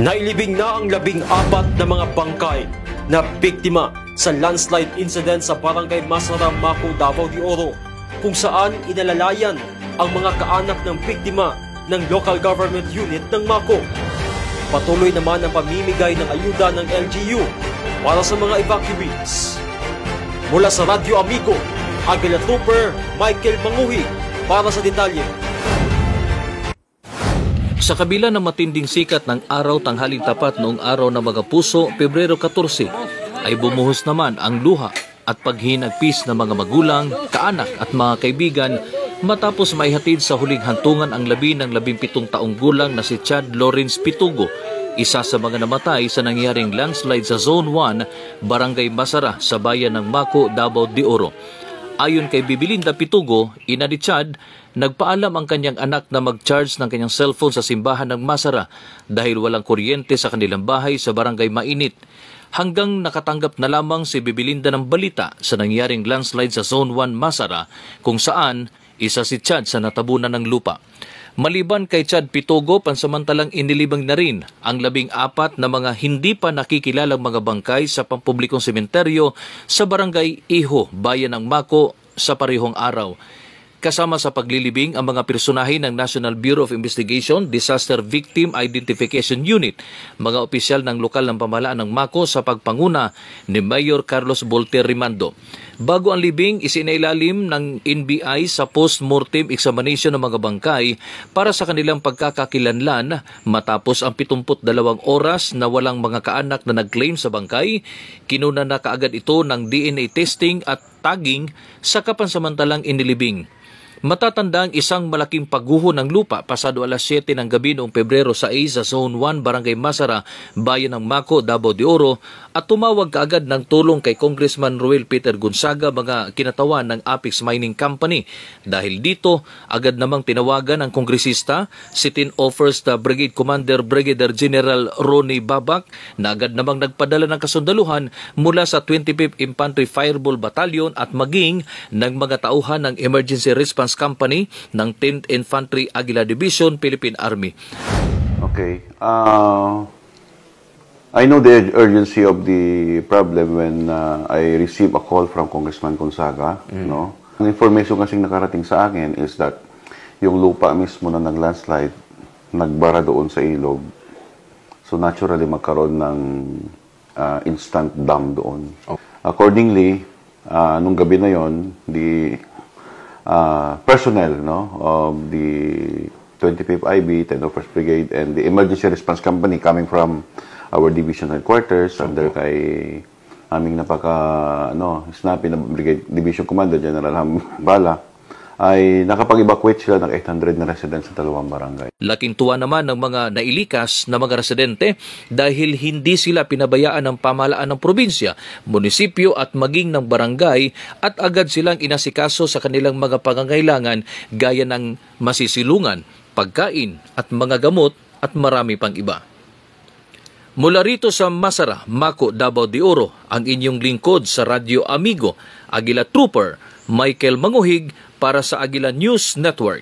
Nailibing na ang labing apat na mga bangkay na biktima sa landslide incident sa Barangay Masara, Mako, Davao de Oro kung saan inalalayan ang mga kaanak ng biktima ng local government unit ng Mako. Patuloy naman ang pamimigay ng ayuda ng LGU para sa mga evacuees. Mula sa Radyo Amigo, Agila Trooper Michael Manguhi para sa detalye. Sa kabila ng matinding sikat ng araw tanghaling tapat noong araw ng mga puso, Pebrero 14, ay bumuhos naman ang luha at paghinagpis ng mga magulang, kaanak at mga kaibigan matapos maihatid sa huling hantungan ang labi ng labing pitong taong gulang na si Chad Lawrence Pitugo, isa sa mga namatay sa nangyaring landslide sa Zone 1, Barangay Masara sa bayan ng Mako, Davao de Oro. Ayon kay Bibilinda Pitugo, ina ni Chad, nagpaalam ang kanyang anak na mag-charge ng kanyang cellphone sa simbahan ng Masara dahil walang kuryente sa kanilang bahay sa barangay Mainit. Hanggang nakatanggap na lamang si Bibilinda ng balita sa nangyaring landslide sa Zone 1 Masara kung saan isa si Chad sa natabunan ng lupa. Maliban kay Chad Pitogo, pansamantalang inilibang na rin ang labing apat na mga hindi pa nakikilalang mga bangkay sa pampublikong sementeryo sa barangay Iho, bayan ng Mako sa parehong araw. Kasama sa paglilibing ang mga personahe ng National Bureau of Investigation Disaster Victim Identification Unit, mga opisyal ng lokal ng pamahalaan ng Mako sa pagpanguna ni Mayor Carlos Volter Rimando. Bago ang libing, isinailalim ng NBI sa post-mortem examination ng mga bangkay para sa kanilang pagkakakilanlan matapos ang 72 oras na walang mga kaanak na nag-claim sa bangkay. Kinuna na kaagad ito ng DNA testing at tagging sa kapansamantalang inilibing. Matatanda ang isang malaking pagguho ng lupa pasado alas 7 ng gabi noong Pebrero sa sa Zone 1, Barangay Masara, Bayan ng Mako, Davao de Oro at tumawag kaagad ng tulong kay Congressman Ruel Peter Gonzaga mga kinatawan ng Apex Mining Company. Dahil dito, agad namang tinawagan ng kongresista si Tin Offers the Brigade Commander Brigadier General Ronnie Babak na agad namang nagpadala ng kasundaluhan mula sa 25th Infantry Fireball Battalion at maging ng mga tauhan ng Emergency Response Company ng 10th Infantry Aguila Division, Philippine Army. Okay. Uh, I know the urgency of the problem when uh, I received a call from Congressman Gonzaga. Mm. No? Ang information kasing nakarating sa akin is that yung lupa mismo na nag-landslide, nagbara doon sa ilog. So naturally magkaroon ng uh, instant dam doon. Oh. Accordingly, uh, nung gabi na yon, the uh, personnel no, of the 25th IB, 10th First Brigade, and the Emergency Response Company coming from our division headquarters okay. under kay aming napaka ano, snappy na Brigade Division Commander General Hambala ay nakapag-evacuate sila ng 800 na residents sa dalawang barangay. Laking tuwa naman ng mga nailikas na mga residente dahil hindi sila pinabayaan ng pamahalaan ng probinsya, munisipyo at maging ng barangay at agad silang inasikaso sa kanilang mga pangangailangan gaya ng masisilungan, pagkain at mga gamot at marami pang iba. Mula rito sa Masara, Mako, Davao de Oro, ang inyong lingkod sa Radyo Amigo, Agila Trooper, Michael Manguhig para sa Agila News Network.